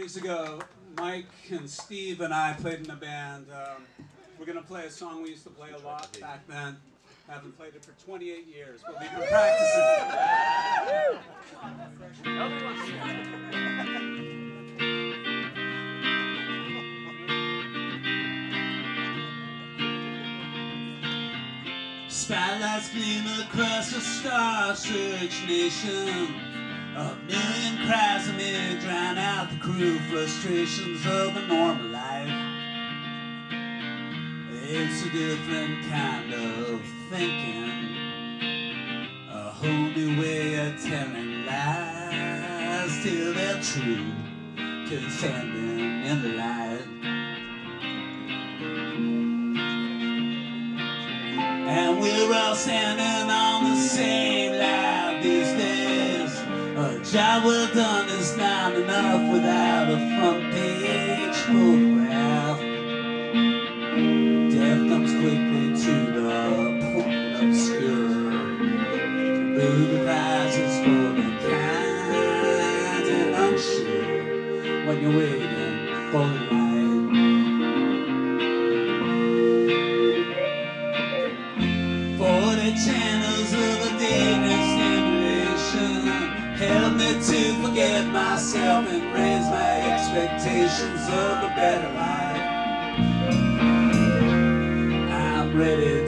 years ago, Mike and Steve and I played in a band. Um, we're going to play a song we used to play a lot back then. Haven't played it for 28 years, but we've been practicing. Spotlights gleam across a star-searched nation. A million cries me drown out the cruel frustrations of a normal life. It's a different kind of thinking, a whole new way of telling lies till they're true, contending in the light. And we're all standing on the same. Job well done is not enough without a front page photograph. Death comes quickly to the point obscure. Ruby rises for the kind and unsure when you're waiting forget myself and raise my expectations of a better life. I'm ready